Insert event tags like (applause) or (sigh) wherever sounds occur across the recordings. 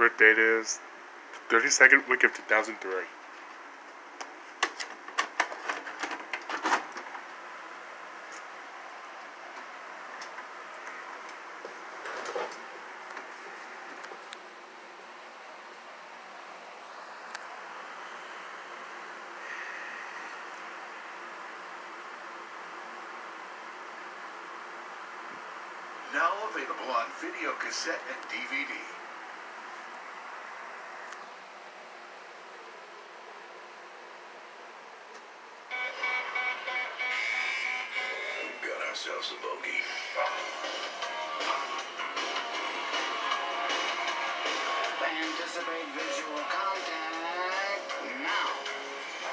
birth date is 32nd week of 2003. Now available on video cassette and DVD. Ourselves a bogey. Anticipate visual contact now.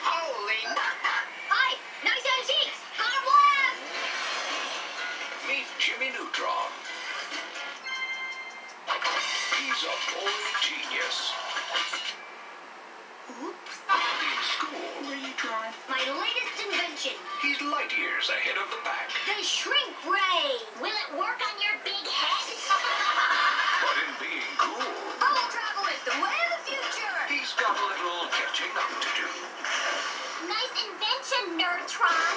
Holy light years ahead of the pack. the shrink ray. Will it work on your big head? (laughs) But in being cool, Bubble travel is the way of the future. he's got a little catching up to do. Nice invention, Nerdtron.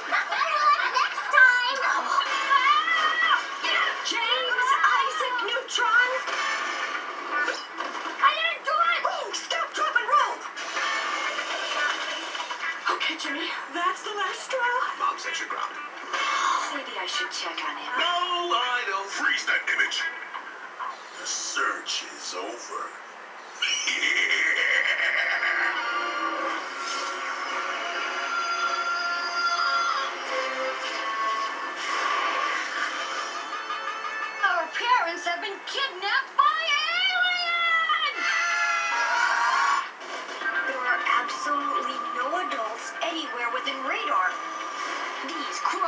Says you're grounded. Maybe I should check on him. No, I don't. Freeze that image. The search is over. Our parents have been kidnapped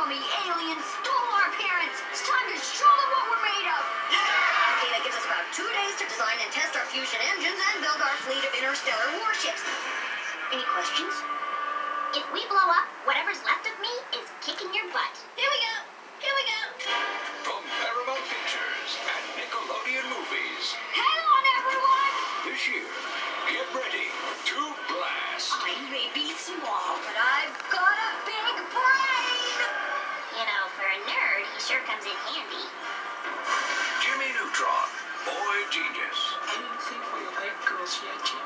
These crummy aliens stole our parents. It's time to show them what we're made of. Okay, that gives us about two days to design and test our fusion engines and build our fleet of interstellar warships. Any questions? If we blow up, whatever's left of me is kicking your butt. Here sure comes in handy. Jimmy Neutron, boy genius. I didn't think we like girls yet, Jim.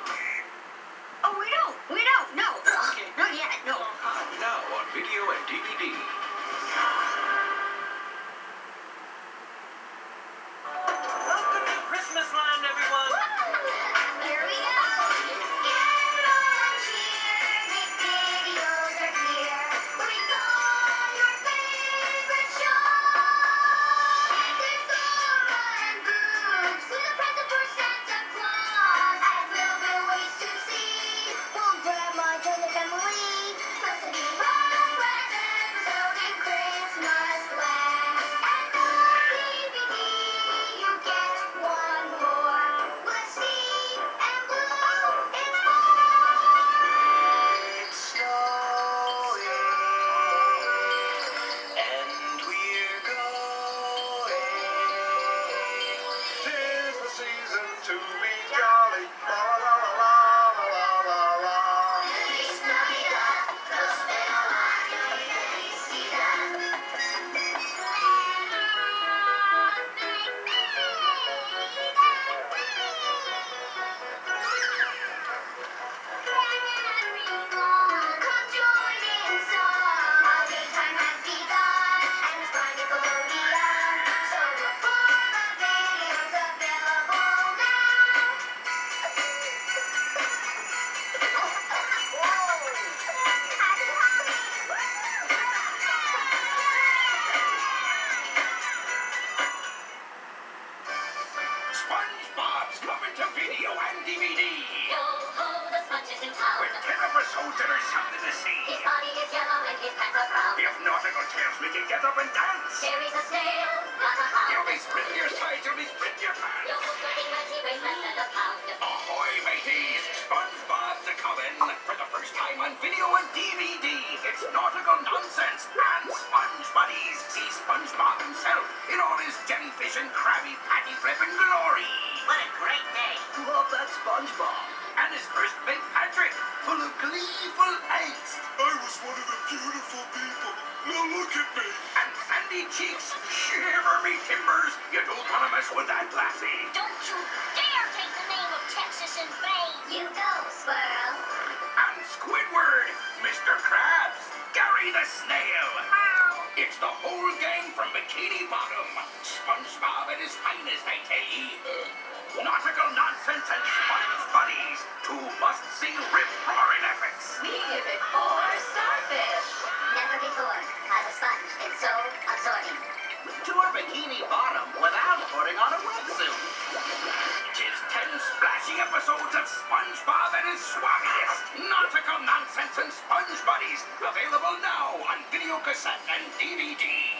Oh, we don't. We don't. No. Okay. Not yet. No. Now on video and DVD. SpongeBob's coming to video and DVD. Yo ho, the sponge is in town. With ten episodes that are in the sea. His body is yellow and his pants are brown. If nautical tales make you get up and dance. Gary's a snail, not a You'll be spreading your Happy flippin' glory! What a great day! Love that SpongeBob! And his first mate, Patrick, full of gleeful haste. I was one of the beautiful people. Now look at me. And sandy cheeks. Shiver me timbers. You don't want to mess with that lassie. Don't you dare take the name of Texas in vain. You go, Squirrel. And Squidward, Mr. Krabs, Gary the Snail from Bikini Bottom. SpongeBob and his finest, I tell ye. Nautical nonsense and Sponge Buddies. Two must-see rip-roaring epics. We give it four starfish. Never before has a sponge been so absorbing. Tour Bikini Bottom without putting on a wetsuit. Tis ten splashy episodes of SpongeBob and his swabbiest. Nautical nonsense and Sponge Buddies. Available now on video cassette and DVD.